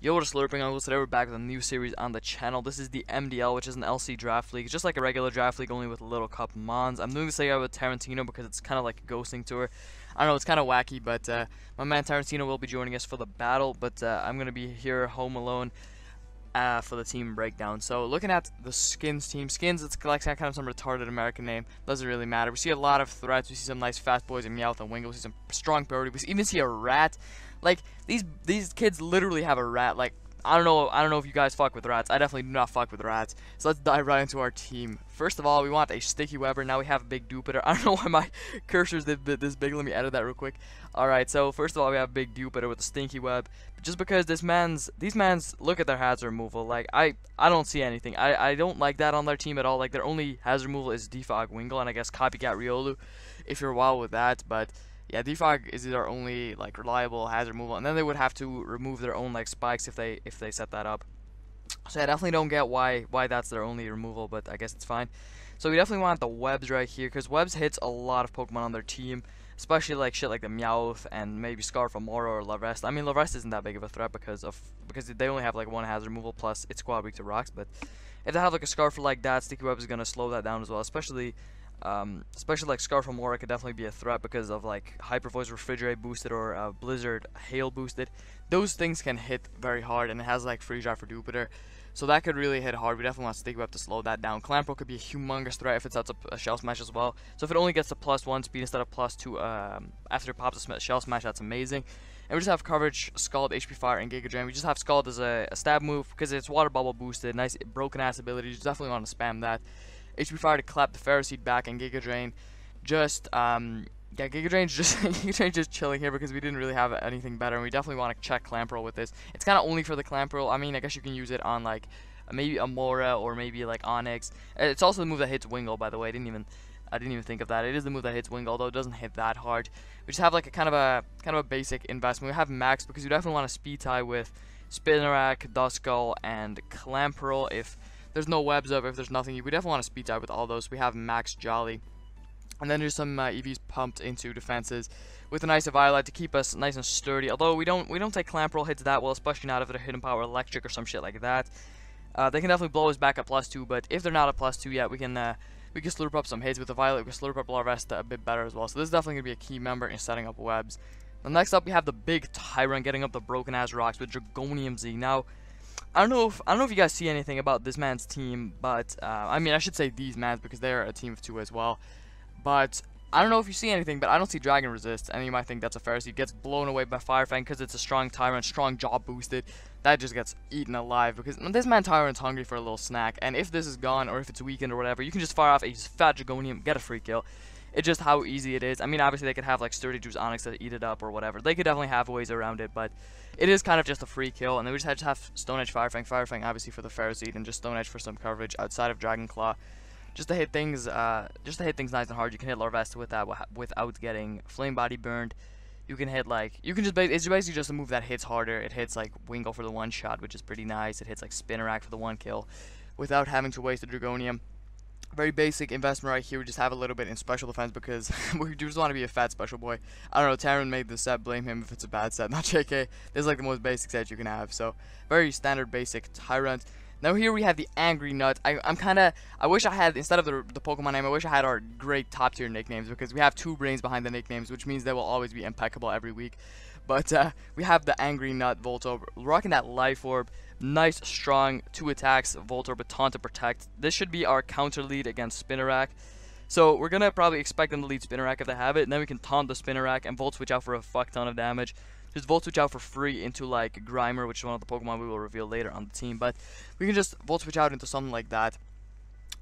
Yo, what is slurping on today we're back with a new series on the channel. This is the MDL, which is an LC draft league. Just like a regular draft league, only with a little cup mons. I'm doing this again with Tarantino because it's kind of like a ghosting tour. I don't know it's kind of wacky, but uh, my man Tarantino will be joining us for the battle. But uh, I'm gonna be here home alone uh, for the team breakdown. So looking at the Skins team, Skins it's like kind of some retarded American name. Doesn't really matter. We see a lot of threats. We see some nice fast boys and Meowth and Wingull. We see some strong priority. We even see a rat. Like these these kids literally have a rat. Like I don't know I don't know if you guys fuck with rats. I definitely do not fuck with rats. So let's dive right into our team. First of all, we want a sticky webber. Now we have a big Dewpider. I don't know why my cursor's this big. Let me edit that real quick. Alright, so first of all we have big Dewpider with a stinky web. Just because this man's these man's look at their hazard removal. Like I I don't see anything. I, I don't like that on their team at all. Like their only hazard removal is Defog Wingull and I guess Copycat Riolu if you're wild with that, but yeah, defog is their only like reliable hazard removal, and then they would have to remove their own like spikes if they if they set that up. So I definitely don't get why why that's their only removal, but I guess it's fine. So we definitely want the webs right here because webs hits a lot of Pokemon on their team, especially like shit like the Meowth and maybe Scarf Amaura or Larvest. I mean Larvest isn't that big of a threat because of because they only have like one hazard removal plus it's squad weak to rocks, but if they have like a Scarf like that, Sticky Web is gonna slow that down as well, especially um, especially like Scarf Amaura could definitely be a threat because of like Hyper Voice Refrigerate boosted or uh, Blizzard Hail boosted. Those things can hit very hard and it has like Freeze-Dry for Dewpider. So that could really hit hard. We definitely want Sticky Web to slow that down. Clamperl could be a humongous threat if it sets up a Shell Smash as well. So if it only gets to plus one speed instead of plus two um, after it pops a Shell Smash, that's amazing. And we just have coverage, Scald, HP Fire, and Giga Drain. We just have Scald as a, a stab move because it's Water Bubble boosted. Nice broken ass ability. You definitely want to spam that. HP Fire to clap the Ferroseed back and Giga Drain. Just um, yeah, Giga Drain's just Giga Drain's just chilling here because we didn't really have anything better, and we definitely want to check Clamperl with this. It's kind of only for the Clamperl. I mean, I guess you can use it on like maybe Amaura or maybe like Onix. It's also the move that hits Wingull, by the way. I didn't even I didn't even think of that. It is the move that hits Wingull, although it doesn't hit that hard. We just have like a kind of a kind of a basic investment. We have Max because you definitely want to speed tie with Spinarak, Duskull, and Clamperl if there's no webs up, if there's nothing, we definitely want to speed dive with all those. We have Max Jolly. And then there's some uh, EVs pumped into defenses with a nice Violet to keep us nice and sturdy. Although we don't we don't take Clamperl hits that well, especially not if they're hidden power electric or some shit like that. Uh, they can definitely blow us back at plus two, but if they're not at plus two yet, we can uh, we can slurp up some hits with the Violet. We can slurp up Larvesta a bit better as well. So this is definitely gonna be a key member in setting up webs. Now next up we have the big Tyrunt getting up the broken ass rocks with Dragonium Z. Now I don't know if I don't know if you guys see anything about this man's team, but uh, I mean I should say these mans because they're a team of two as well. But I don't know if you see anything, but I don't see Dragon Resist, and you might think that's a Ferroseed. Gets blown away by Fire Fang because it's a strong Tyrunt, strong Jaw boosted. That just gets eaten alive because this man Tyrunt's hungry for a little snack, and if this is gone or if it's weakened or whatever, you can just fire off a fat Dragonium, get a free kill. It's just how easy it is. I mean, obviously they could have like Sturdy Juice Onix to eat it up or whatever. They could definitely have ways around it, but it is kind of just a free kill. And then we just have to have Stone Edge Fire Fang, Fire Fang obviously for the Ferroseed, and just Stone Edge for some coverage outside of Dragon Claw. Just to hit things, uh, just to hit things nice and hard. You can hit Larvesta with that without getting Flame Body burned. You can hit like you can just it's basically just a move that hits harder. It hits like Wingull for the one shot, which is pretty nice. It hits like Spinarak for the one kill, without having to waste the Dragonium very basic investment right here. We just have a little bit in special defense because we just want to be a fat special boy. I don't know, Taryn made the set, blame him if it's a bad set, not JK. This is like the most basic set you can have, so very standard basic Tyrunt. Now here we have the Angry Nut. I, am kind of, I wish I had, instead of the, the Pokemon name, I wish I had our great top tier nicknames because we have two brains behind the nicknames, which means they will always be impeccable every week. But uh, we have the Angry Nut Voltorb, rocking that Life Orb. Nice, strong, two attacks, Voltorb with Taunt to protect. This should be our counter lead against Spinarak. So we're going to probably expect them to lead Spinarak if they have it, and then we can taunt the Spinarak and Volt Switch out for a fuck ton of damage. Just Volt Switch out for free into like Grimer, which is one of the Pokemon we will reveal later on the team. But we can just Volt Switch out into something like that.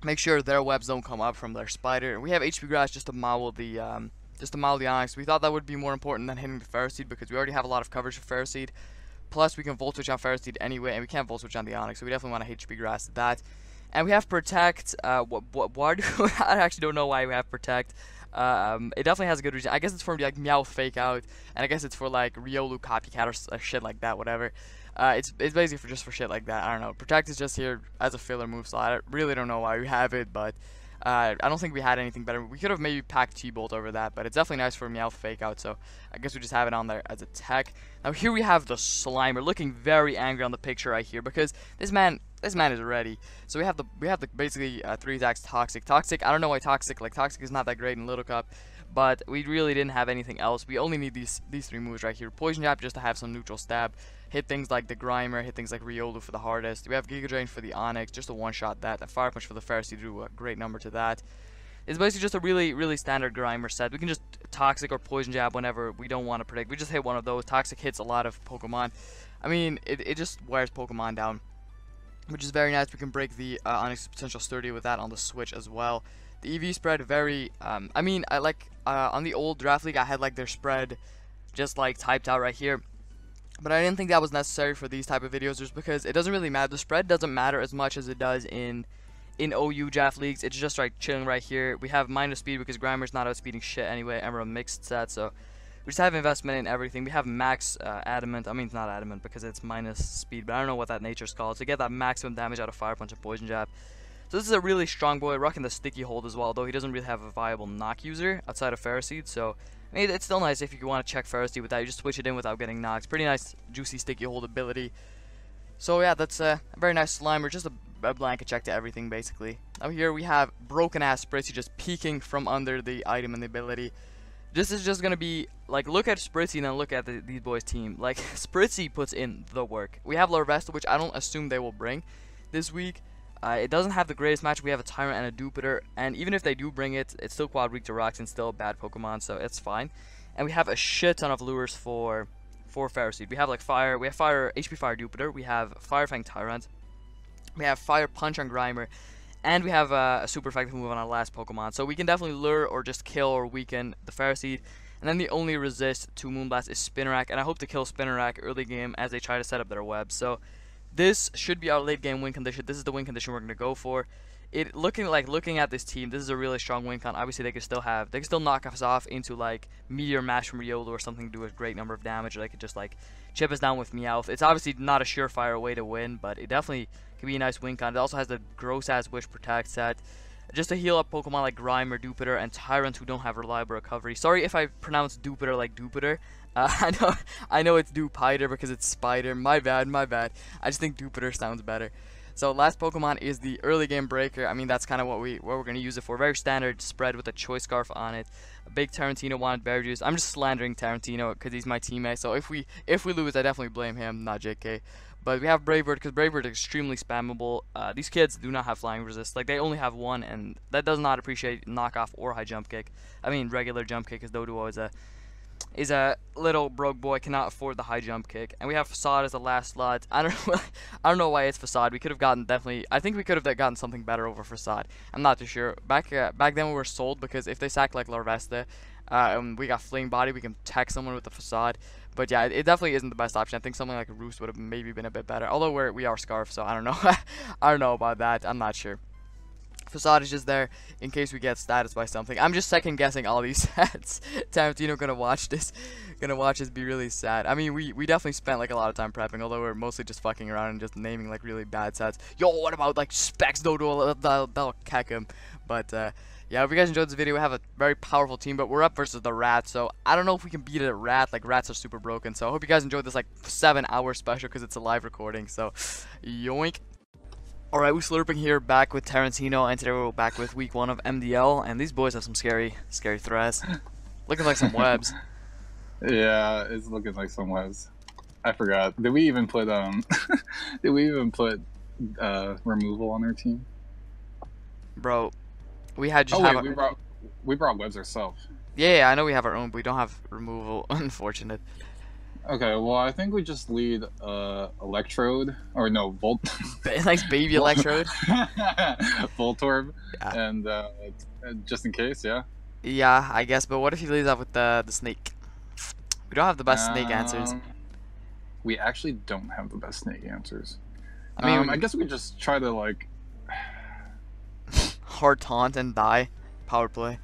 Make sure their webs don't come up from their spider. We have HP Grass just to maul the um, just maul the Onix. We thought that would be more important than hitting the Ferroseed because we already have a lot of coverage for Ferroseed. Plus, we can Volt Switch on Ferroseed anyway, and we can't Volt Switch on the Onix, so we definitely want to HP Grass that. And we have Protect. Uh, what, what, why do I actually don't know why we have Protect. Um, it definitely has a good reason. I guess it's for like Meowth Fake Out, and I guess it's for like Riolu Copycat or uh, shit like that, whatever. Uh, it's it's basically for just for shit like that. I don't know. Protect is just here as a filler move, so I really don't know why we have it, but Uh, I don't think we had anything better. We could have maybe packed T-Bolt over that, but it's definitely nice for Meowth Fake Out, so I guess we just have it on there as a tech. Now here we have the Slimer looking very angry on the picture right here because this man this man is ready. So we have the we have the basically uh, three attacks Toxic. Toxic, I don't know why Toxic, like Toxic is not that great in Little Cup, but we really didn't have anything else. We only need these these three moves right here. Poison Jab just to have some neutral stab. Hit things like the Grimer, hit things like Riolu for the hardest. We have Giga Drain for the Onix, just a one-shot that. The Fire Punch for the Ferris, do a great number to that. It's basically just a really, really standard Grimer set. We can just Toxic or Poison Jab whenever we don't want to predict. We just hit one of those. Toxic hits a lot of Pokemon. I mean, it, it just wears Pokemon down, which is very nice. We can break the uh, Onix Potential Sturdy with that on the Switch as well. The EV spread very, um, I mean, I like, uh, on the old Draft League, I had like their spread just like typed out right here. But I didn't think that was necessary for these type of videos just because it doesn't really matter. The spread doesn't matter as much as it does in in OU draft leagues. It's just like chilling right here. We have minus speed because Grimer's not outspeeding shit anyway. Emerald mixed set, so we just have investment in everything. We have max uh, adamant. I mean, it's not adamant because it's minus speed, but I don't know what that nature's called. To get that maximum damage out of Fire Punch and Poison Jab. So this is a really strong boy, rocking the sticky hold as well, though he doesn't really have a viable knock user outside of Ferroseed, so I mean, it's still nice if you want to check Ferroseed with that. You just switch it in without getting knocked. Pretty nice, juicy, sticky hold ability. So yeah, that's a very nice Slimer, just a, a blanket check to everything basically. Now here we have broken ass Spritzee just peeking from under the item and the ability. This is just gonna be like look at Spritzee and then look at the, these boys team. Like Spritzee puts in the work. We have Larvesta, which I don't assume they will bring this week. Uh, it doesn't have the greatest match. We have a Tyrunt and a Dewpider, and even if they do bring it, it's still quad weak to rocks and still a bad Pokemon, so it's fine. And we have a shit ton of lures for for Ferroseed. We have like Fire, we have Fire, HP Fire Dewpider, we have Fire Fang Tyrunt, we have Fire Punch on Grimer, and we have uh, a super effective move on our last Pokemon. So we can definitely lure or just kill or weaken the Ferroseed. And then the only resist to Moonblast is Spinarak, and I hope to kill Spinarak early game as they try to set up their web. So this should be our late game win condition. This is the win condition we're going to go for. It looking like looking at this team, this is a really strong win con. Obviously, they could still have they could still knock us off into like Meteor Mash from Riolu or something, to do a great number of damage, or they could just like chip us down with Meowth. It's obviously not a surefire way to win, but it definitely could be a nice win con. It also has the gross ass Wish Protect set just to heal up Pokemon like Grimer, Dewpider, and Tyrunt who don't have reliable recovery. Sorry if I pronounce Dewpider like Dewpider. Uh, I know I know it's Dewpider because it's Spider. My bad, my bad. I just think Dewpider sounds better. So last Pokemon is the early game breaker. I mean that's kind of what we what we're gonna use it for. Very standard spread with a choice scarf on it. A big Tarantino wanted berry juice. I'm just slandering Tarantino because he's my teammate. So if we if we lose, I definitely blame him, not JK. But we have Brave Bird because Brave Bird is extremely spammable. Uh, these kids do not have flying resist. Like they only have one, and that does not appreciate knockoff or high jump kick. I mean regular jump kick, because Doduo is a is a little broke boy cannot afford the high jump kick. And we have Facade as the last slot. I don't know, I don't know why it's Facade. We could have gotten definitely. I think we could have gotten something better over Facade. I'm not too sure. Back uh, back then we were sold because if they sack like Larvesta, uh, and we got Flame Body, we can tech someone with the Facade. But yeah, it definitely isn't the best option. I think something like Roost would have maybe been a bit better. Although we're, we are Scarf, so I don't know. I don't know about that. I'm not sure. Facade is just there in case we get status by something. I'm just second guessing all these sets. Tarantino gonna watch this, gonna watch this be really sad. I mean, we, we definitely spent like a lot of time prepping, although we're mostly just fucking around and just naming like really bad sets. Yo, what about like Specs Doduo? That'll, that'll cack him. But uh, yeah, if you guys enjoyed this video, we have a very powerful team, but we're up versus the Rat, so I don't know if we can beat a Rat. Like, Rats are super broken, so I hope you guys enjoyed this, like, seven-hour special, because it's a live recording, so yoink. Alright, we're slurping here, back with Tarantino, and today we're back with week one of MDL, and these boys have some scary, scary threats. looking like some webs. Yeah, it's looking like some webs. I forgot. Did we even put, um, did we even put, uh, removal on our team? Bro, we had just oh, wait, we brought we brought webs ourselves. Yeah, yeah, I know we have our own, but we don't have removal. Unfortunate. Okay, well, I think we just lead uh, Electrode, or no, Volt. like baby Electrode. Voltorb, yeah. and uh, just in case, yeah. Yeah, I guess. But what if he leads off with the the snake? We don't have the best um, snake answers. Um, we actually don't have the best snake answers. I mean, um, I guess we just try to like hard taunt and die power play?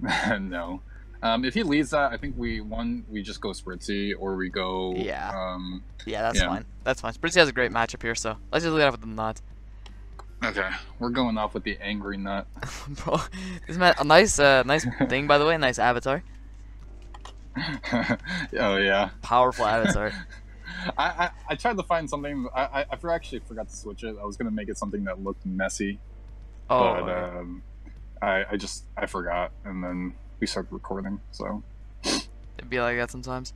no. Um, if he leads that, I think we one we just go Spritzee or we go. Yeah. Um, yeah, that's yeah. fine. That's fine. Spritzee has a great matchup here, so let's just lead off with the nut. Okay, we're going off with the angry nut. Bro, this man a nice uh nice thing by the way, nice avatar. oh yeah. Powerful avatar. I, I, I tried to find something. I, I, I actually forgot to switch it. I was gonna make it something that looked messy, Oh, but um, I I just I forgot, and then we started recording. So it'd be like that sometimes.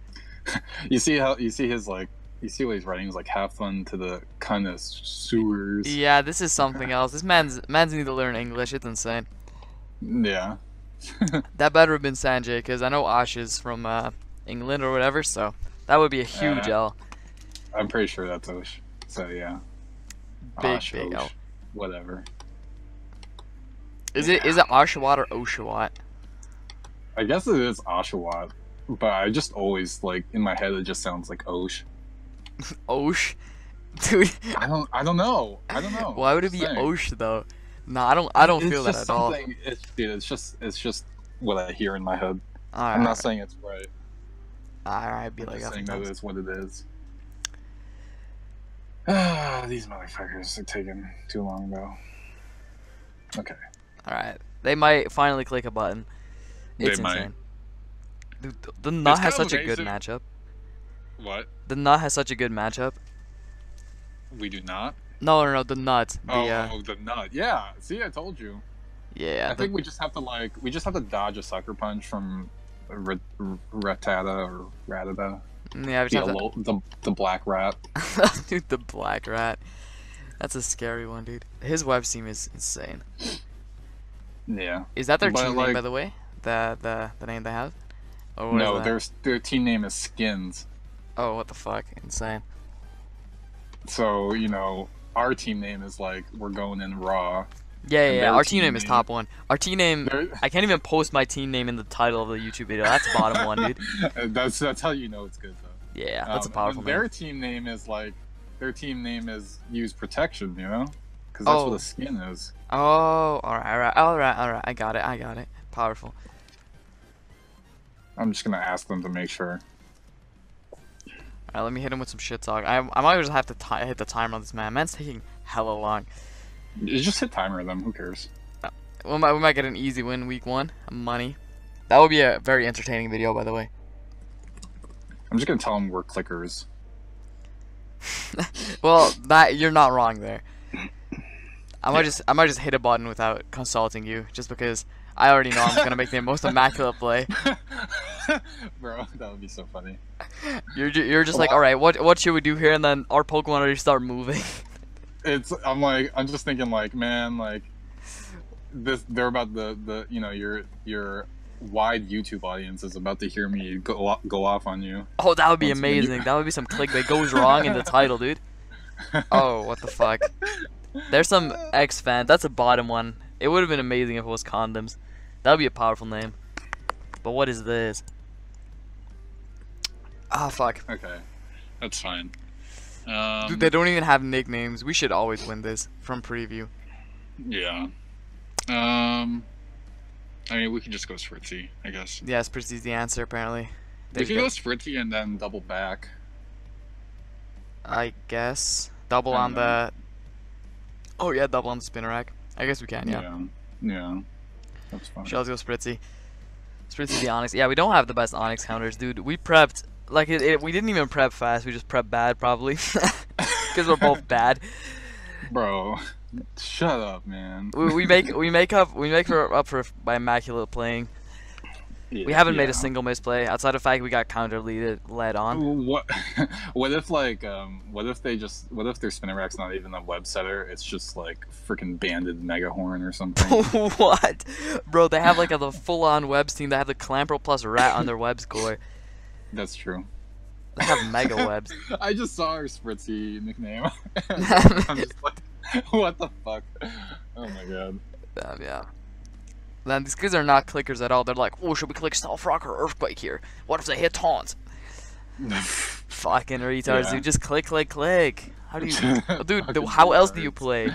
you see how you see his like you see what he's writing is like have fun to the Connoisseurs. Yeah, this is something else. This man's man's need to learn English. It's insane. Yeah. That better have been Sanjay, because I know Ash is from uh, England or whatever, so that would be a huge Uh, L. I'm pretty sure that's Osh. So yeah. Big, Osh, big L. Whatever. Is it is it Oshawott or Oshawott? I guess it is Oshawott, but I just always like in my head it just sounds like Osh. Osh? Dude, I don't I don't know. I don't know. why would it be saying. Osh though? No, I don't I don't It's feel that at all. It's, dude, it's just it's just what I hear in my head. I'm not saying it's right. alright, be I'm like saying that sometimes. what it is. Ah, these motherfuckers are taking too long though. Okay. Alright. They might finally click a button. They It's might. insane. Dude, th- the Nut has such a good matchup. What? The Nut has such a good matchup. We do not. No, no, no, the Nut. The, Oh, uh, the nut. Yeah. See, I told you. yeah. I the- think we just have to like we just have to dodge a sucker punch from R- R- Ratata or Ratata. yeah, we The, to- the the black rat. dude, the Black Rat. That's a scary one, dude. His web team is insane. Yeah. Is that their But, team name, by the way? The the the name they have? Or No, their their team name is Skins. Oh, what the fuck? Insane. So you know our team name is like we're going in raw. Yeah, yeah, yeah. Our team team name is top one. Our team name. I can't even post my team name in the title of the YouTube video. That's bottom one, dude. that's that's how you know it's good though. Yeah, that's a Um, powerful Their team name is like their team name is use protection. You know, because that's Oh. what a skin is. Oh, all right, all right, all right, all right. I got it. I got it. Powerful. I'm just gonna ask them to make sure. All right, let me hit him with some shit talk. I, I might just have to hit the timer on this man. Man's taking hella long. Just hit timer them. Who cares? Uh, we might, we might get an easy win week one. Money. That would be a very entertaining video, by the way. I'm just gonna tell them we're clickers. Well, that you're not wrong there. I might just I might just hit a button without consulting you, just because I already know I'm gonna make the most immaculate play. Bro, that would be so funny. You're ju- you're just like, all right, what what should we do here? And then our Pokemon already start moving. It's I'm like I'm just thinking like man like this they're about the the you know your your wide YouTube audience is about to hear me go go off on you. oh, that would be you- amazing. That would be some clickbait goes wrong in the title, dude. Oh, what the fuck? There's some X fan. That's a bottom one. It would have been amazing if it was condoms. That would be a powerful name. But what is this? Ah, fuck. Okay, that's fine. Um, Dude, they don't even have nicknames. We should always win this from preview. yeah. Um, I mean we can just go Spritzee, I guess. Yes, Prissy's the answer, apparently. We There can you go go. Spritzee and then double back. I guess. Double I on don't know. the. Oh, yeah, double on the Spinarak. I guess we can, yeah. Yeah. Yeah. That's fine. Sure, let's go Spritzee. Spritzee the Onix. Yeah, we don't have the best Onix counters, dude. We prepped. Like, it, it, we didn't even prep fast. We just prepped bad, probably. Because we're both bad. Bro, shut up, man. We, we make we make up we make for up for by immaculate playing. We haven't made a single misplay outside of fact we got counter lead led on. What? What if like um? What if they just? What if their Spinarak's not even a web setter? It's just like freaking banded mega horn or something. what, bro? They have like a the full on webs team. They have the Clamperl plus rat on their web score. That's true. They have mega webs. I just saw her Spritzee nickname. I'm just like, what the fuck? Oh my god. Um, yeah. Then these kids are not clickers at all. They're like, oh, should we click Stealth Rock or Earthquake here? What if they hit taunt? Fucking retards, Yeah. dude. Just click, click, click. How do you, dude? Fucking how else do you play?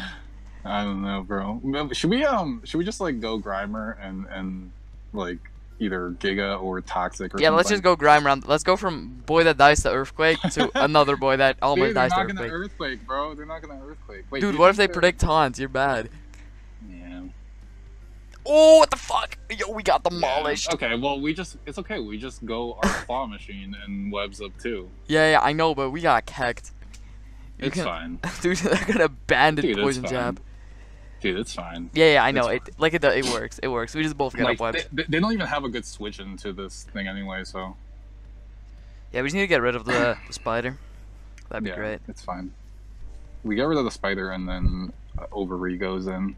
I don't know, bro. Should we um? Should we just like go Grimer and and like either Giga or Toxic or Yeah, let's just go round. Let's go from boy that dies to earthquake to another boy that almost Dude, they're to not gonna earthquake. earthquake, bro. They're not gonna earthquake. Wait, Dude, what if they they're- predict taunts? You're bad. Yeah. Oh, what the fuck? Yo, we got Yeah. demolished. Okay, well we just it's okay. We just go our claw machine and webs up too. Yeah, yeah, I know, but we got kecked. You It's can- fine, Dude, they're gonna bandit Dude, poison jab. dude. It's fine. Yeah, yeah, I know. It's It like it, it works. It works. We just both get Like up they, webs. they- they don't even have a good switch into this thing anyway, so Yeah, we just need to get rid of the, the spider. That'd be yeah, great. It's fine. We get rid of the spider and then uh, Ovary goes in.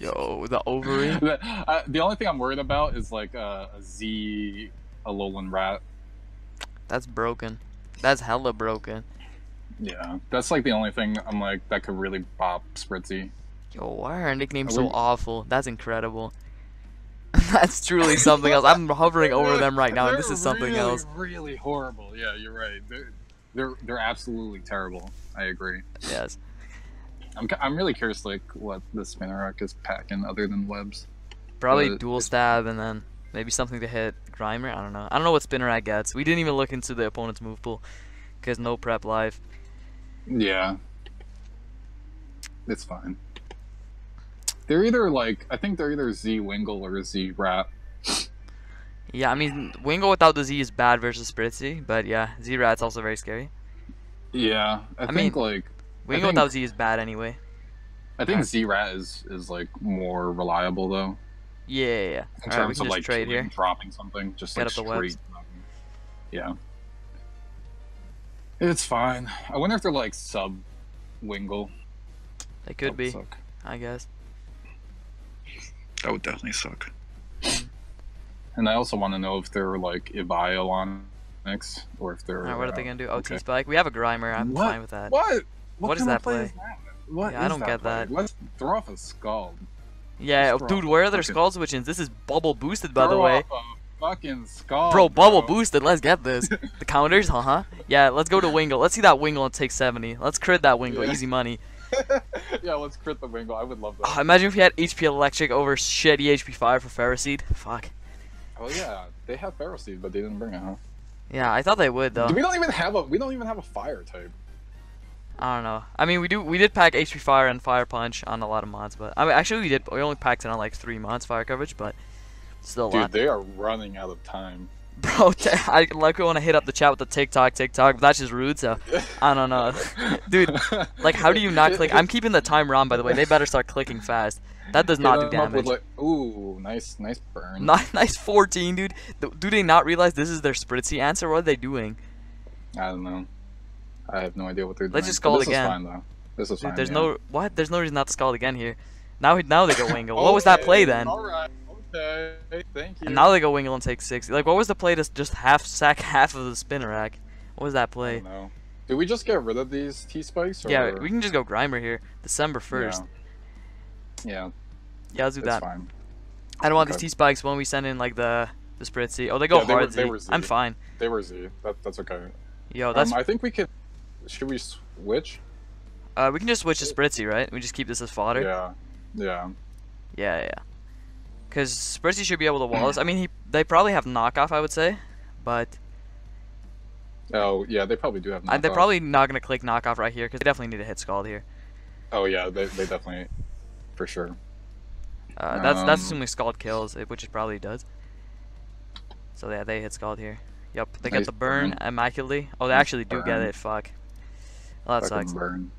Yo, the ovary. the, uh, the only thing I'm worried about is like uh, a Z Alolan rat. That's broken. That's hella broken. Yeah, that's like the only thing I'm like that could really bop Spritzee. Yo, why are our nicknames Are so we- awful? That's incredible. That's truly something else. I'm hovering over them right now, and this is something really, else. Really horrible. Yeah, you're right. They're they're, they're absolutely terrible. I agree. Yes. I'm, I'm really curious like what the Spinarak is packing other than webs. Probably But dual stab and then maybe something to hit Grimer. I don't know. I don't know what Spinarak gets. We didn't even look into the opponent's move pool because no prep live. Yeah. It's fine. They're either like I think they're either Z Wingull or Z Rat. Yeah, I mean Wingull without the Z is bad versus Spritzee, but yeah, Z Rat's also very scary. Yeah, I, I think mean- like Wingull think- without Z is bad anyway. I think Z Rat is is like more reliable though Yeah, yeah, yeah. in Alright, we terms can of like trade killing, here. dropping something just Get like up the straight. dropping. Yeah. It's fine. I wonder if they're like sub Wingull. They That could would be, Suck. I guess. That would definitely suck. and I also want to know if they're like Evio on next or if they're. Alright, what are they uh, gonna do? Oh, okay. T Spike. We have a Grimer. I'm What? fine with that. What? What is that play? play? Is that? What Yeah, I don't get play? that. Let's throw off a skull. Yeah, throw dude, where are their skull switchings? This is bubble boosted, by the way. off a fucking skull. Bro, bubble boosted. Let's get this. The counters, uh huh. Yeah, let's go to Wingull. Let's see that Wingull and take 70. Let's crit that Wingull. Yeah. Easy money. yeah, let's crit the Wingull. I would love that. Ah, imagine if you had HP Electric over shitty HP Fire for Ferroseed. Fuck. oh yeah, they have Ferroseed, but they didn't bring it, huh? Yeah, I thought they would though. We don't even have a we don't even have a fire type. I don't know. I mean, we do. We did pack HP Fire and Fire Punch on a lot of mods, but I mean, actually, we did. We only packed it on like three mods fire coverage, but still a Dude, lot. they are running out of time. Bro, I like We want to hit up the chat with the TikTok, TikTok, but that's just rude. So I don't know, dude. Like, how do you not click? I'm keeping the timer on, by the way. They better start clicking fast. That does not do Hit 'em up damage. like- ooh, nice, nice burn. Nice, nice 14, dude. Do they not realize this is their Spritzee answer? What are they doing? I don't know. I have no idea what they're doing. Let's just call this again. Is fine, though. This is fine. there's yeah. no what? There's no reason not to scald again here. Now, now they go Wingull. What was that play then? All right. Okay. Thank you. And now they go Wingull and take 60. Like, what was the play to just half sack half of the Spinarak? What was that I play? don't. Did we just get rid of these T spikes? Yeah, we can just go Grimer here. December 1st. Yeah, yeah Yeah, let's do that's that. fine. I don't want Okay. these T spikes when we send in like the the Spritzee. Oh, they go Yeah, they were- hard they Z. were Z. I'm fine. They were Z. That, that's okay. Yo, that's Um, I think we could. Should we switch? uh, we can just switch to Spritzee, right? We just keep this as fodder. Yeah. Yeah. Yeah, yeah. Because Spritzee should be able to wall this. I mean, he they probably have knockoff, I would say, but Oh yeah, they probably do have. uh, they're probably not gonna click knockoff right here because they definitely need to hit Scald here. Oh yeah, they, they definitely, for sure. Uh, that's that's Um, assuming Scald kills, it, which it probably does. So yeah, they hit Scald here. Yep, they get the burn burn. immaculately. Oh, they Nice actually do get it. Fuck. Well, that Fucking sucks. burn.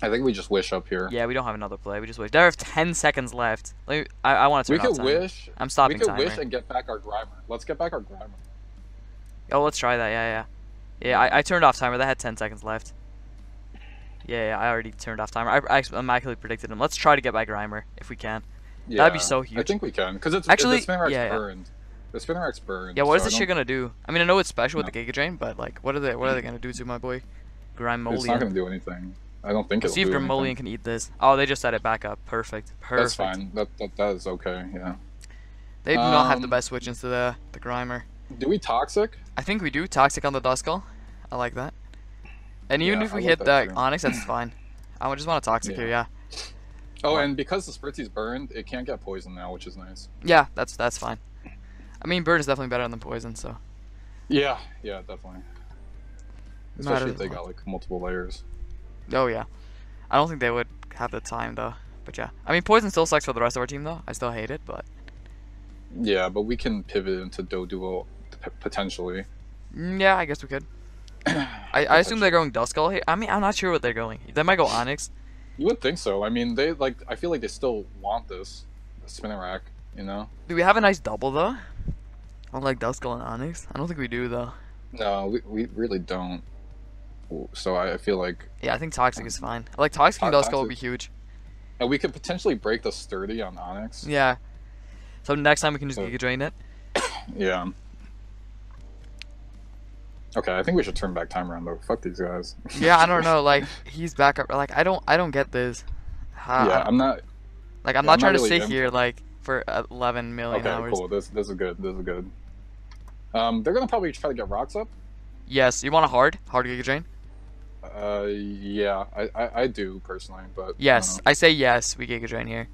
I think we just wish up here. Yeah, we don't have another play. We just wish. There are 10 seconds left. Let me, I, I want to turn off could wish. I'm stopping. We could timer. wish and get back our Grimer. Let's get back our Grimer. Oh, let's try that. Yeah, yeah. Yeah, I, I turned off timer. That had 10 seconds left. Yeah, yeah, I already turned off timer. I, I immaculately predicted him. Let's try to get by Grimer if we can. Yeah, That'd be so huge. I think we can because it's Actually, the Spinarak's yeah, yeah. burned. The Spinarak's burned. Yeah, what is so this shit gonna do? I mean, I know it's special with the Giga Drain, but like, what are they? What are they gonna do to my boy, It's not gonna do anything. I don't think Let's see if Grimolian can eat this. Oh, they just set it back up. Perfect. Perfect. That's fine. That, that that is okay. Yeah. They do not have the Um, best switch into the the Grimer. Do we toxic? I think we do toxic on the Duskull. I like that. And even Yeah, if we hit that the. Onix, that's fine. I would just want a toxic Yeah. here. Yeah. Oh, and because the Spritzee's burned, it can't get poisoned now, which is nice. Yeah, that's that's fine. I mean, Burn is definitely better than Poison, so. Yeah, yeah, definitely. Especially if they got like multiple layers. Oh yeah. I don't think they would have the time though. But yeah. I mean, Poison still sucks for the rest of our team though. I still hate it, but Yeah, but we can pivot into Doduo p- potentially. mm, yeah, I guess we could. I, I assume they're going Duskull here. I mean, I'm not sure what they're going. They might go Onix. You would think so. I mean, they like. I feel like they still want this Spinarak. You know? Do we have a nice double though? Unlike Duskull and Onix? I don't think we do though. No, we, we really don't. So I feel like Yeah, I think Toxic is fine. Like Toxic and To- Duskull would be huge. and we could potentially break the sturdy on Onix. Yeah. So next time we can just So- Giga Drain it. Yeah. Okay, I think we should turn back time around though. Fuck these guys. Yeah, I don't know. Like he's back up. Like I don't, I don't get this. Ha- yeah, I'm not. Like I'm yeah, not I'm trying not to really sit into- here like for 11 million Okay, hours. cool. This this is good. This is good. Um, they're gonna probably try to get rocks up. Yes, you want a hard, hard Giga Drain? Uh, yeah, I I, I do personally, but Yes, I say yes. We Giga Drain here.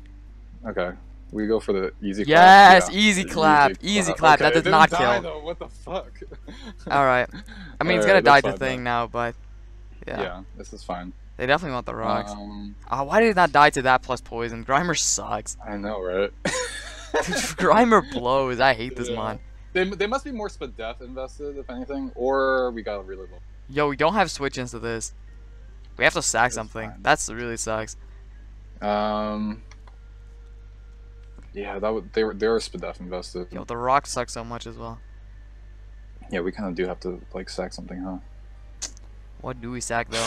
Okay, we go for the easy. Yes, clap. easy clap, easy clap. That Okay, does it not die, kill. Though. What the fuck? All right. I mean, it's gonna die to thing now, but yeah. yeah. this is fine. they definitely want the rocks. Um, Ah, why did it not die to that plus poison? Grimer sucks. I know, right? Grimer blows. I hate this Yeah. mon. They, they must be more Spadef invested, if anything, or we got a really low. Yo, we don't have switch into this. We have to sack That's something. fine. That's really sucks. Um, yeah, that would they were they were Spadef invested. Yo, the rock sucks so much as well. Yeah, we kind of do have to like sack something, huh? What do we sack though?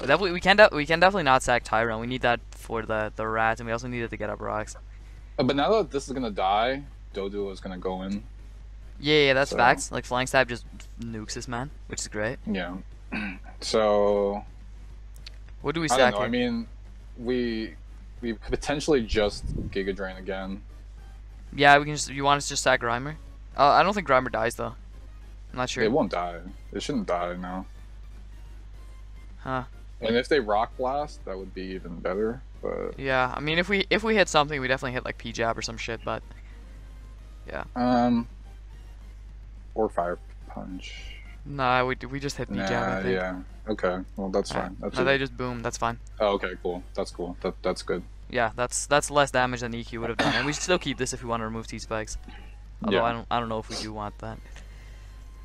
Definitely, we can we can definitely not sack Tyrone. We need that for the the rats, and we also need it to get up rocks. Uh, but now that this is gonna die, Doduo is gonna go in. Yeah, yeah, that's So- facts. Like flying stab just nukes this man, which is great. Yeah. so What do we I don't know. I mean, we we could potentially just Giga Drain again. yeah, we can just. You want us to just sack Grimer? Uh, I don't think Grimer dies though. I'm not sure. It won't die. It shouldn't die now. Huh. And if they Rock Blast, that would be even better. But Yeah, I mean, if we if we hit something, we definitely hit like P jab or some shit. But yeah. um, or Fire Punch. nah, we we just hit. I Nah, think. yeah. Okay. Well, that's Alright. fine. That's No, they just boom. That's fine. Oh, okay, cool. That's cool. That that's good. Yeah, that's that's less damage than EQ would have done, and we should still keep this if we want to remove T spikes. Although Yeah. I don't I don't know if we do want that.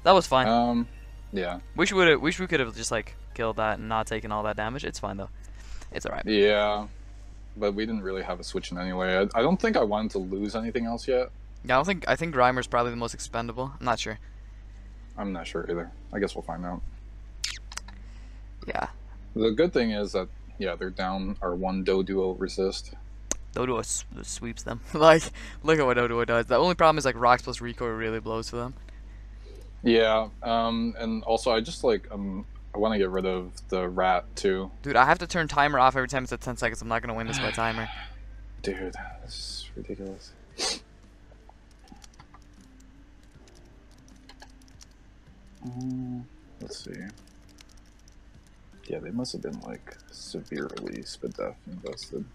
That was fine. Um, yeah, wish we would have wish we could have just like killed that and not taken all that damage. It's fine though. It's alright. yeah, but we didn't really have a switch in anyway. I, I don't think I wanted to lose anything else yet. Yeah, I don't think I think Grimer's probably the most expendable. I'm not sure. I'm not sure either. I guess we'll find out. Yeah. The good thing is that yeah, they're down our one Doduo resist. Doduo sweeps them. like, look at what Doduo does. The only problem is like rocks plus recoil really blows for them. Yeah, um, and also I just like um, I want to get rid of the rat too. Dude, I have to turn timer off every time it's at 10 seconds. I'm not gonna win this by timer. Dude, this is ridiculous. Let's see. Yeah, they must have been like severely Spadef invested.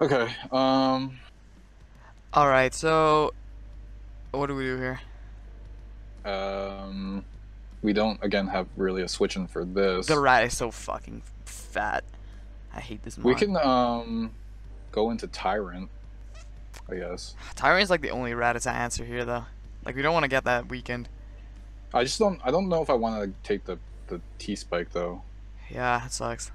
Okay, um, All right, so what do we do here? um, we don't again have really a switch in for this. The rat is so fucking fat. I hate this mod. We can um go into Tyrunt, I guess. Tyrunt's like the only rat to answer here though. Like we don't want to get that weekend. I just don't. I don't know if I want to take the the T spike though. Yeah, it sucks.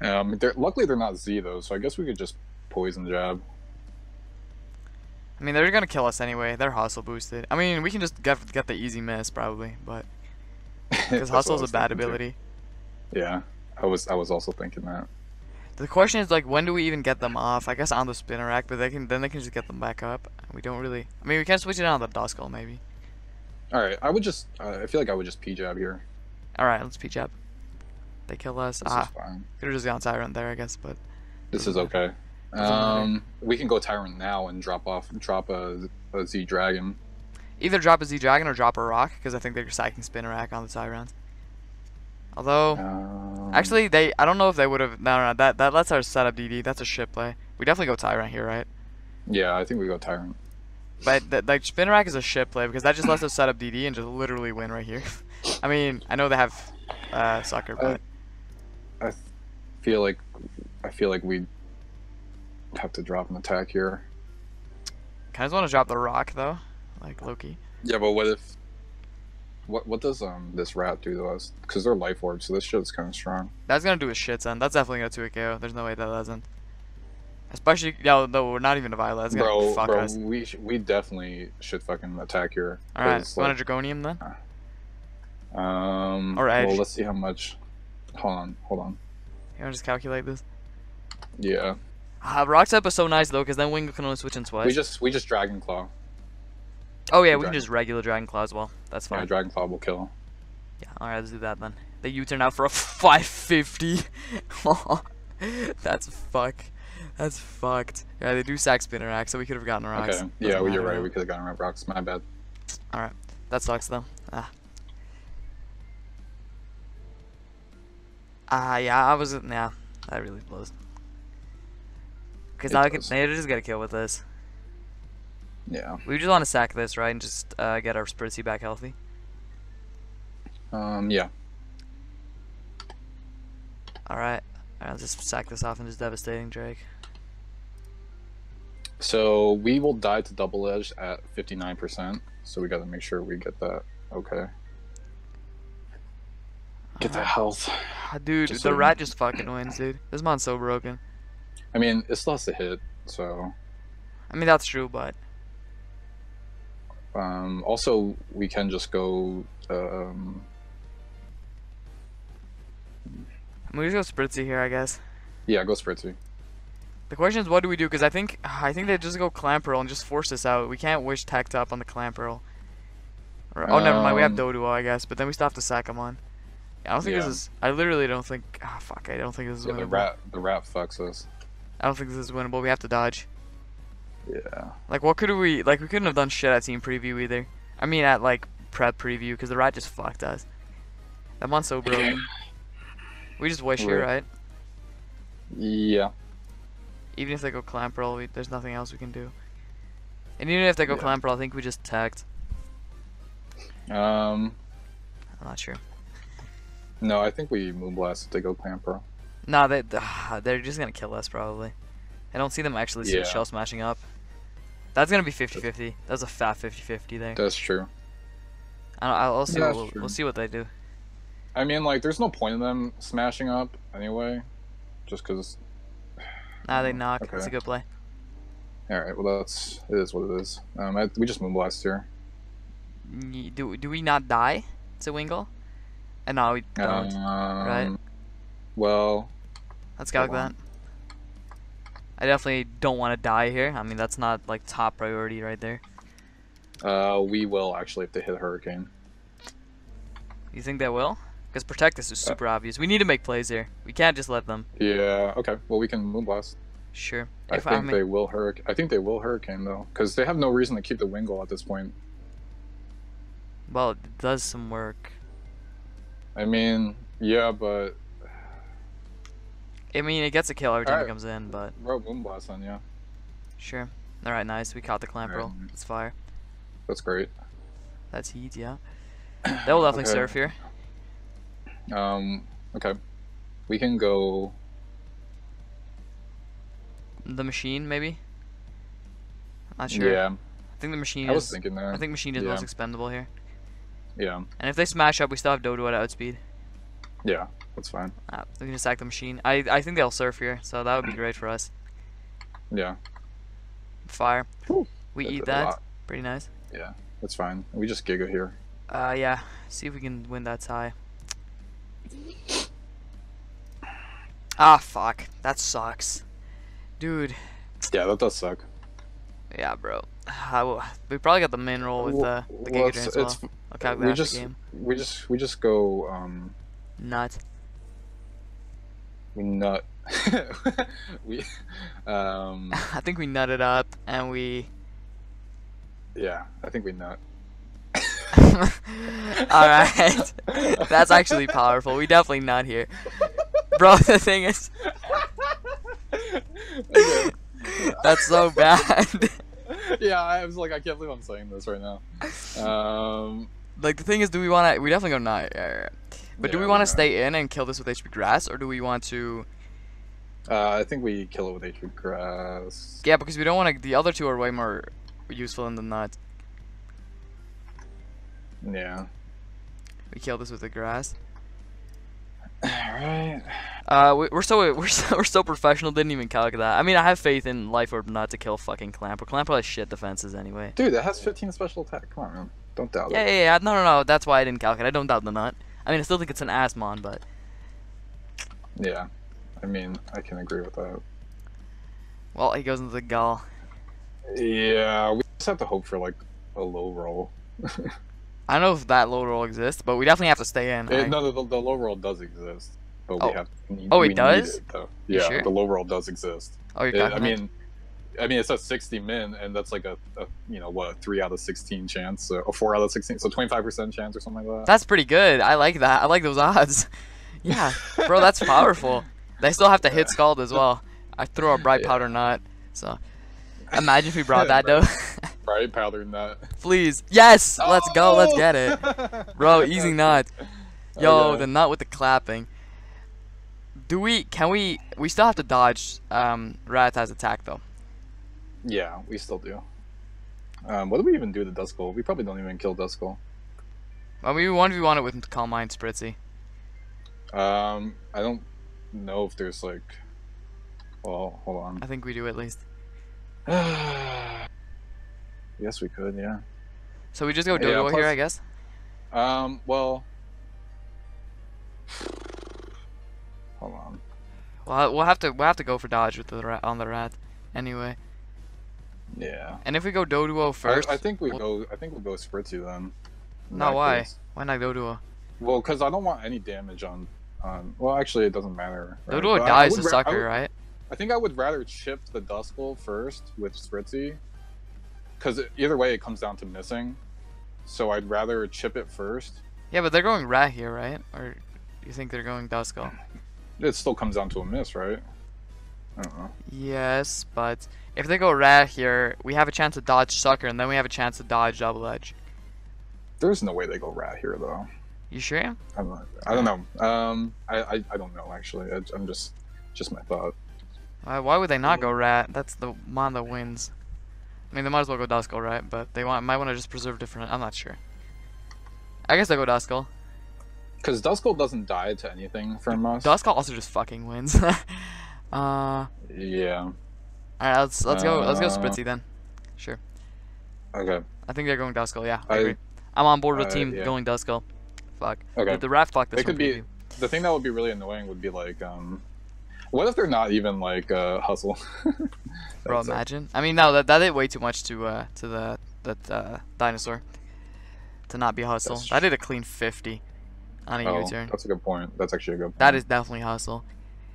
Um, they're, luckily they're not Z though, so I guess we could just poison jab. I mean, they're gonna kill us anyway. They're hustle boosted. I mean, we can just get get the easy miss probably, but because hustle's a bad thinking, too. ability. Yeah, I was. I was also thinking that. The question is like, when do we even get them off? I guess on the Spinarak, but they can then they can just get them back up. We don't really. I mean, we can switch it on the Duskull maybe. All right, I would just. Uh, I feel like I would just P jab here. All right, let's P jab. They kill us. This ah, could have just gone Tyrunt there, I guess, but This is okay. Um, we can go Tyrunt now and drop off, drop a, a Z Dragon. either drop a Z Dragon or drop a Rock, because I think they're sacking Spinarak on the Tyrunt. Although, Um, actually, they I don't know if they would have. No, no, no, that that lets our setup DD. That's a ship play. We definitely go Tyrunt here, right? yeah, I think we go Tyrunt. But the, like spin rack is a ship play because that just lets us set up DD and just literally win right here. I mean, I know they have uh, sucker, but I feel like I feel like we have to drop an attack here. kind of want to drop the rock though, like Loki. Yeah, but what if? What what does um this rat do to us? Because they're life orbs, so this shit's kind of strong. That's gonna do a shit ton. That's definitely gonna do a KO. There's no way that doesn't. Especially, yeah, no, we're not even a violet. That's gonna Bro, fuck bro, us. we sh- we definitely should fucking attack here. All right, you want like, a dragonium then? um. or Well, let's see how much. Hold on, hold on. You wanna just calculate this? Yeah, Uh, rock step is so nice though, because then Wing can only switch in twice. we just we just dragon claw. Oh yeah, we can just regular dragon claw as well. That's Yeah, fine. dragon claw will kill. Yeah, alright, let's do that then. The U-turn out for a 550. That's fuck. That's fucked. Yeah, they do sack Spinarak, so we could have gotten rocks. Okay. Yeah, well, you're right. We could have gotten rocks. My bad. Alright. That sucks though. Ah. Ah, yeah, I was. Yeah, that really blows. Because now I can. They just get a kill with this. Yeah. We just want to sack this, right? And just uh, get our Spritzee back healthy. Um. Yeah. Alright. Alright, let's just sack this off and just devastating Drake. So we will die to double edge at 59%. So we got to make sure we get that. Okay. Get that Uh, health. ah, dude, just the so- rat just fucking wins, dude. This mon's so broken. I mean, it still has to hit. So. I mean, that's true, but Um. Also, we can just go. Um. we just go Spritzee here, I guess. Yeah, go Spritzee. The question is, what do we do? Because I think I think they just go Clamperl and just force us out. We can't wish Tact up on the Clamperl. Or, oh, never mind. We have Um, Doduo, I guess, but then we still have to sack him on. I don't think Yeah. this is. I literally don't think. Ah, fuck. I don't think this is Yeah, winnable. the rat. The rat fucks us. I don't think this is winnable. We have to dodge. Yeah. Like, what could we? Like, we couldn't have done shit at team preview either. I mean, at like prep preview, because the rat just fucked us. That mon's so broken. we just wish here, Right. right? Yeah. Even if they go Clamperl, we, there's nothing else we can do. And even if they go Yeah. Clamperl, I think we just tagged. Um. I'm not sure. No, I think we Moonblast if they go Clamperl. Nah, they they're just gonna kill us probably. I don't see them actually Yeah. shell smashing up. That's gonna be 50-50. That's a fat 50-50 there. That's true. I don't, I'll, I'll see. What we'll, we'll see what they do. I mean, like, there's no point in them smashing up anyway, just because. Nah, they knock. That's a good play. All right, well, that's it is what it is. Um, I, we just Moonblast here. Do do we not die to Wingull? And no, we don't. Um, Well, Let's go like hold that. I definitely don't want to die here. I mean, that's not like top priority right there. uh, we will actually if they hit Hurricane. You think they will? Because protect us is Uh, super obvious. We need to make plays here. We can't just let them. Yeah. Okay. Well, we can Moonblast. Sure. I If think mean- they will Hurricane. I think they will Hurricane though, because they have no reason to keep the Wingull at this point. Well, it does some work. I mean, yeah, but I mean, it gets a kill every time it comes in, but bro, Moonblast on yeah. sure. All right, nice. We caught the Clamperl. Alright. It's fire. That's great. That's heat, yeah. They will definitely Okay. surf here. Um. Okay. We can go. The machine, maybe. Not sure. Yeah. I think the machine I was is. thinking that. I think machine is yeah. most expendable here. Yeah. And if they smash up, we still have Doduo at outspeed. Yeah. That's fine. Uh, we can just sack the machine. I I think they'll surf here, so that would be great for us. Yeah. Fire. Whew. We That eat that. Pretty nice. Yeah. That's fine. We just Giga here. Uh, yeah. See if we can win that tie. Ah, fuck. That sucks. Dude. Yeah, that does suck. Yeah, bro. I w- we probably got the main roll with the, the Well, Giga it's- Drain as well. it's- I'll calculate we just game. we just we just go um Nut. we nut we um I think we nutted up and we. yeah I think we nut Alright. That's actually powerful. We definitely not here. Bro, the thing is Okay. that's so bad. yeah, I was like, I can't believe I'm saying this right now. Um, like the thing is do we wanna we definitely go not yeah, yeah. But do we we wanna stay in and kill this with HP grass or do we want to uh, I think we kill it with HP grass. Yeah, because we don't wanna the other two are way more useful than the nut. Yeah. We kill this with the grass. Alright. Uh, we, we're so we're so, we're so professional. Didn't even calculate that. I mean, I have faith in Life Orb not to kill fucking Clamp. But Clamp has shit defenses anyway. Dude, it has 15 special attack. Come on, man. Don't doubt Yeah, it. yeah, yeah. No, no, no. That's why I didn't calculate. I don't doubt the nut. I mean, I still think it's an ass mon, but Yeah. I mean, I can agree with that. well, he goes into the gull. Yeah, we just have to hope for like a low roll. I don't know if that low roll exists, but we definitely have to stay in. It, I- no, the, the low roll does exist, but Oh. we have. Need, Oh, it does? it. Yeah, sure? the low roll does exist. oh, you're It- I mean, I mean, it says 60 min, and that's like a, a you know what, a three out of 16 chance, so, a four out of 16, so 25 percent chance or something like that. that's pretty good. I like that. I like those odds. yeah, bro, that's powerful. They still have to hit Scald as well. I throw a bright Yeah. powder nut. So imagine if we brought that though. bright powder nut. Please, yes, let's go. Let's Oh! get it, bro. Easy nut. Yo, Okay. the nut with the clapping. Do we? Can we? We still have to dodge um, Rattata's attack though. Yeah, we still do. Um, what do we even do to Duskull? We probably don't even kill Duskull. Well, we one v one it with Calm Mind Spritzee. Um, I don't know if there's like. Well, hold on. I think we do at least. yes, we could. Yeah. So we just go Yeah, Doduo here, I guess. Um. Well. Hold on. Well, we'll have to we'll have to go for dodge with the rat on the rat, anyway. Yeah. And if we go Doduo first, I think we we'll- go. I think we'll go Spritzee then. No, why? case. Why not Doduo? Well, because I don't want any damage on. On. Well, actually, it doesn't matter. right? Doduo But I- I dies to I sucker, would- right? I think I would rather chip the Duskull first with Spritzee, because either way it comes down to missing. So I'd rather chip it first. Yeah, but they're going rat here, right? Or you think they're going Duskull? It still comes down to a miss, right? I don't. Yes, but if they go rat here, we have a chance to dodge sucker, and then we have a chance to dodge double edge. There's no way they go rat here though. You sure? I'm not, I don't know. Um, I, I, I don't know actually. I, I'm just just my thought. Why, why would they not go rat? That's the mon that wins. I mean, they might as well go Duskull, right? But they want might want to just preserve different. I'm not sure. I guess they go Duskull. Because Duskull doesn't die to anything from us. Duskull also just fucking wins. uh, Yeah. all right, let's let's go let's go Uh, Spritzee then. Sure. Okay. I think they're going Duskull. Yeah, I, I- agree. I'm on board with uh, team yeah. going Duskull. Fuck. Okay. With the Raft fuck this It could be. preview. The thing that would be really annoying would be like, um, what if they're not even like uh, hustle? Bro, imagine. I mean, no, that that did way too much to uh to the that uh dinosaur to not be hustle. That's That did a clean 50 on a oh, U-turn. that's a good point. That's actually a good point. That is definitely hustle.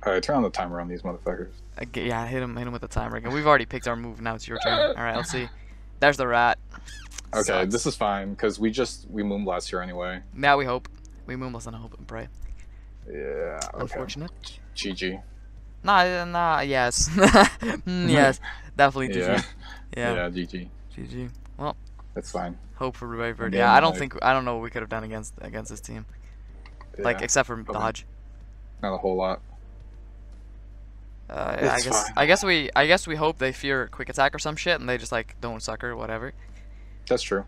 All right, turn on the timer on these motherfuckers. G- yeah, hit him, hit him with the timer again. We've already picked our move. Now it's your turn. All right, let's see. There's the rat. Okay, Sucks. this is fine because we just we moonblast here anyway. Now we hope. We Moonblast and hope and pray. Yeah. Okay. Unfortunate. GG. Nah, nah. Yes. Mm, yes. Definitely GG. Yeah. Yeah. Yeah. GG. GG. Well. That's fine. Hope for Rayford. Yeah, Yeah, I don't like- think I don't know what we could have done against against this team. Like except for okay. dodge. not a whole lot. Uh, I guess fine. I guess we I guess we hope they fear quick attack or some shit and they just like don't sucker whatever. That's true.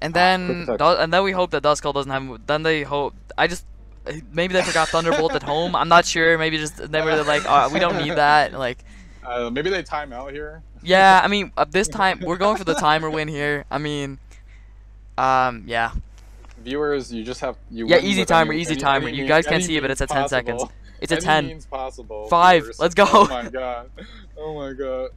And then. Du- and then we hope that Duskull doesn't have. Then they hope. I just maybe they forgot Thunderbolt at home. I'm not sure. Maybe just they were like, oh, we don't need that. Like, Uh, maybe they time out here. yeah. I mean, uh, this time we're going for the timer win here. I mean, um, yeah, Viewers, you just have you. yeah. Easy timer, any- easy timer. any You guys can't see it, but it's at 10 seconds. It's a Any 10. means possible. Five. Let's go. Oh my god. Oh my god.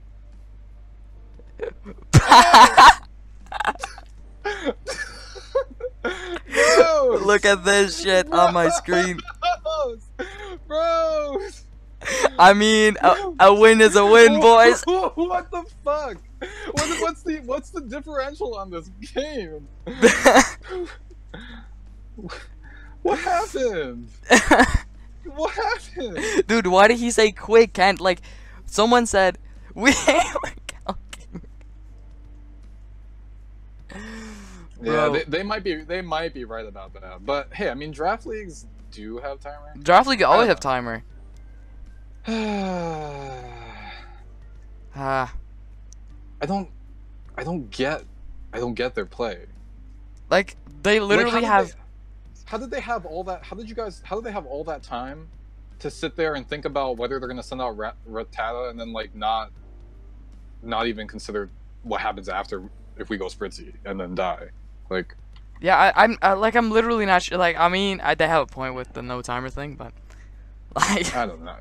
Bros! Look at this shit on my screen. Bros! Bros! I mean, a, a win is a win, boys. what the fuck? what, what's the what's the differential on this game? what happened? What happened? Dude, why did he say quick? Can't like someone said we Yeah, they, they might be they might be right about that. But hey, I mean, draft leagues do have timer. Draft League always have don't timer. I Ah, don't, I don't get, I don't get their play. like they literally did have they- how did they have all that? How did you guys? How did they have all that time to sit there and think about whether they're gonna send out Rat- Rattata and then like not, not even consider what happens after if we go Spritzee and then die? Like, Yeah, I, I'm I, like I'm literally not sure. Like I mean, I, they have a point with the no timer thing, but like I don't know.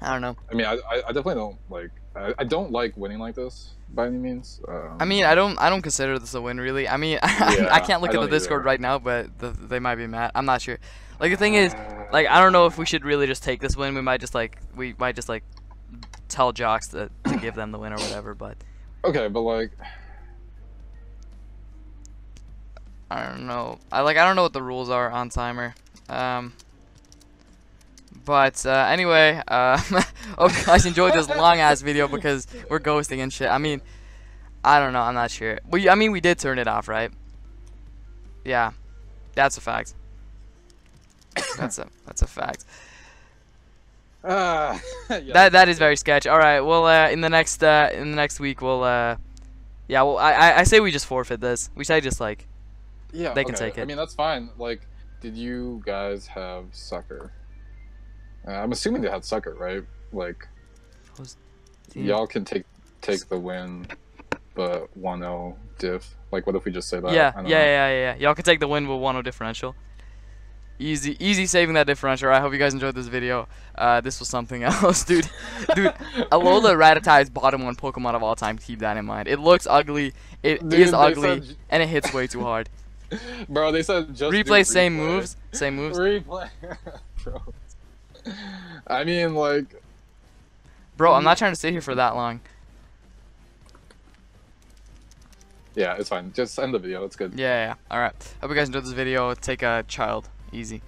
I don't know. I mean, I, I I definitely don't like. I, I don't like winning like this by any means. Um, I mean, I don't I don't consider this a win really. I mean, Yeah, I can't look I at the Discord either. right now, but the, they might be mad. I'm not sure. Like the thing is, like I don't know if we should really just take this win. We might just like we might just like tell jocks to, to give them the win or whatever. But okay, but like, I don't know. I like I don't know what the rules are on timer. Um. But uh, anyway, uh, hope you guys enjoyed this long ass video because we're ghosting and shit. I mean, I don't know. I'm not sure. We, I mean, we did turn it off, right? Yeah, that's a fact. That's a that's a fact. uh, yeah, That that is very sketch. All right. Well, uh, in the next uh, in the next week, we'll uh, yeah. Well, I I- I say we just forfeit this. We say just like yeah, they can take it. I mean, that's fine. Like, did you guys have sucker? Uh, I'm assuming they had sucker, right? Like, y'all can take take the win, but 1-0 diff. Like, what if we just say that? Yeah, yeah, yeah, yeah, yeah. Y'all can take the win with 1-0 differential. Easy, easy saving that differential. I hope you guys enjoyed this video. Uh, this was something else, dude. Dude, Alola Rattata is bottom one Pokemon of all time. Keep that in mind. It looks ugly. It is Dude, they ugly, said- and it hits way too hard. Bro, they said just do Replay, same moves, same moves. Replay, bro. I mean, like, Bro, I'm not trying to sit here for that long. yeah, it's fine. Just end the video. It's good. Yeah, yeah. yeah. All right. Hope you guys enjoyed this video. Take a child. Easy.